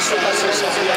sensacional.